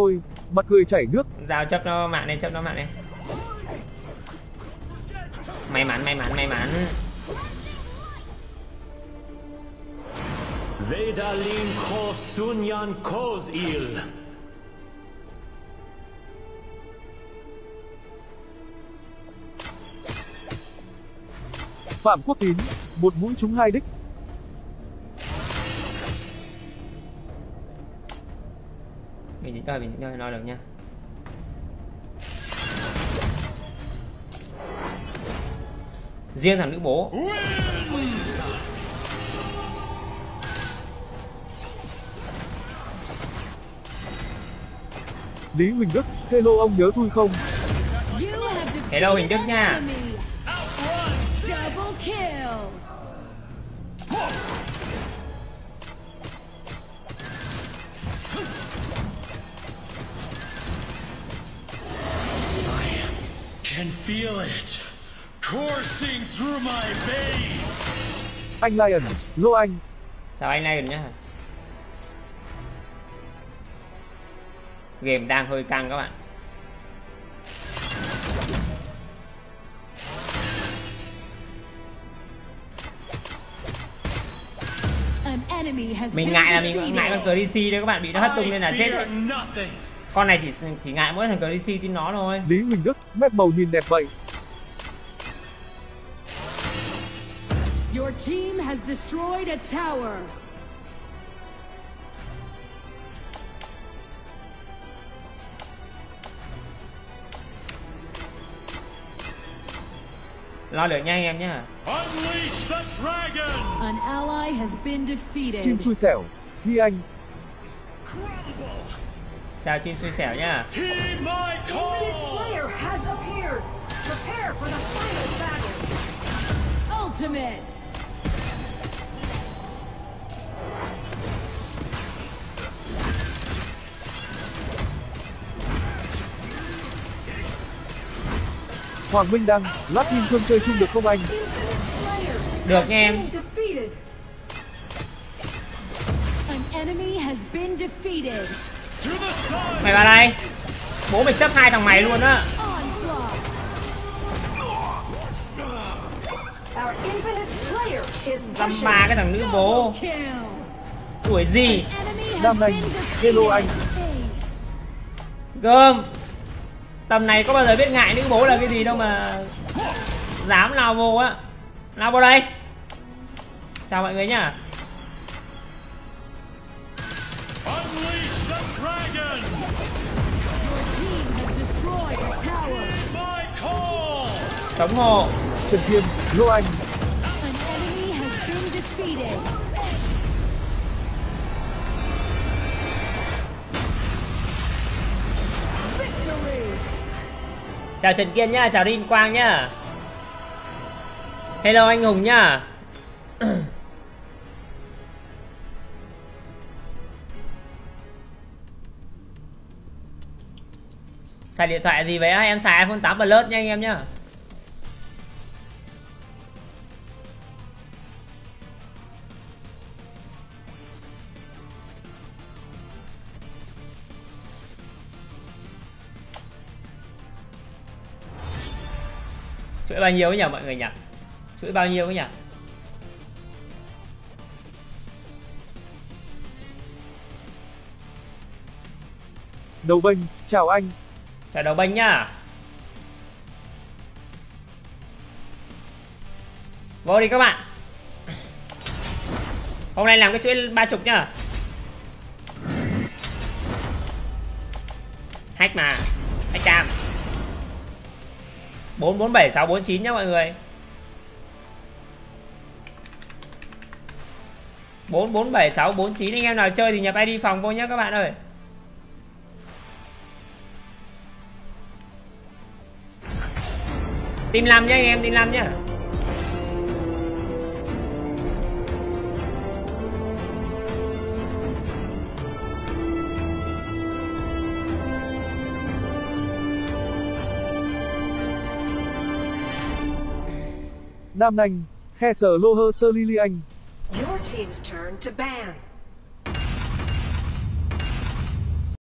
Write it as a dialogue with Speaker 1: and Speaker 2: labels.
Speaker 1: Ôi, mặt cười chảy nước.
Speaker 2: Giao chấp nó mạng lên, chấp nó mạng lên. May mắn, may mắn, may mắn.
Speaker 3: Vedalin ko sunyan kozil.
Speaker 1: Phạm Quốc Tín, một mũi trúng hai đích.
Speaker 2: Bình tĩnh thôi, bình tĩnh thôi, lo được nha. Riêng thằng nữ bố.
Speaker 1: Lý Huỳnh Đức, hello ông nhớ tôi không?
Speaker 2: Hello Huỳnh Đức nha.
Speaker 4: Can feel it coursing through my veins.
Speaker 1: Anh Lion, lô anh.
Speaker 2: Chào anh Lion nhá. Game đang hơi căng các bạn. Mình ngại là mình ngại con DC đấy các bạn bị nó hất tung lên là chết đấy. Con này chỉ chỉ ngại mỗi thằng cờ DC tin nó thôi.
Speaker 1: Lý Huỳnh Đức, mép màu nhìn đẹp vậy.
Speaker 5: Your team has destroyed a tower.
Speaker 2: Lo được nha anh em nhá.
Speaker 4: Unleash the dragon.
Speaker 5: An ally has been defeated.
Speaker 1: Chim xui xẻo. Thi Anh,
Speaker 4: Crumble.
Speaker 2: Chào chim xui xẻo.
Speaker 5: Ultimate.
Speaker 1: Hoàng Minh Đăng, lát team thương chơi chung được không anh?
Speaker 2: Được nha em.
Speaker 5: An enemy has been defeated.
Speaker 4: To the.
Speaker 2: Mày vào đây. Bố mày chấp hai thằng mày luôn á.
Speaker 5: Onslaught.
Speaker 6: Our Infinite Slayer is
Speaker 2: Dăm ba cái thằng nữ bố. Tuổi gì?
Speaker 1: Nam Anh, hello anh.
Speaker 2: Gơm. Tầm này có bao giờ biết ngại nữ bố là cái gì đâu mà dám lao vô á. Lao vào đây. Chào mọi người nhá. Sống họ
Speaker 1: Trần Thiên, lô anh.
Speaker 2: Chào Trần Kiên nhá, chào Đinh Quang nhá. Hello anh Hùng nhá. xài điện thoại gì vậy á? Em xài iPhone 8 Plus nha anh em nhá. Chuỗi bao nhiêu nhỉ mọi người nhỉ? Chuỗi bao nhiêu nhỉ?
Speaker 1: Đầu bênh, chào anh.
Speaker 2: Chào đầu bênh nhá. Vô đi các bạn. Hôm nay làm cái chuỗi ba chục nhá. Hack mà. Hack cam. 447649 nhá mọi người. 447649 anh em nào chơi thì nhập ID phòng vô nhá các bạn ơi. Team 5 nhá anh em, team 5 nhá.
Speaker 1: Nam Nanh, he sờ lô hơ sơ li li anh.
Speaker 6: Your team's turn to ban.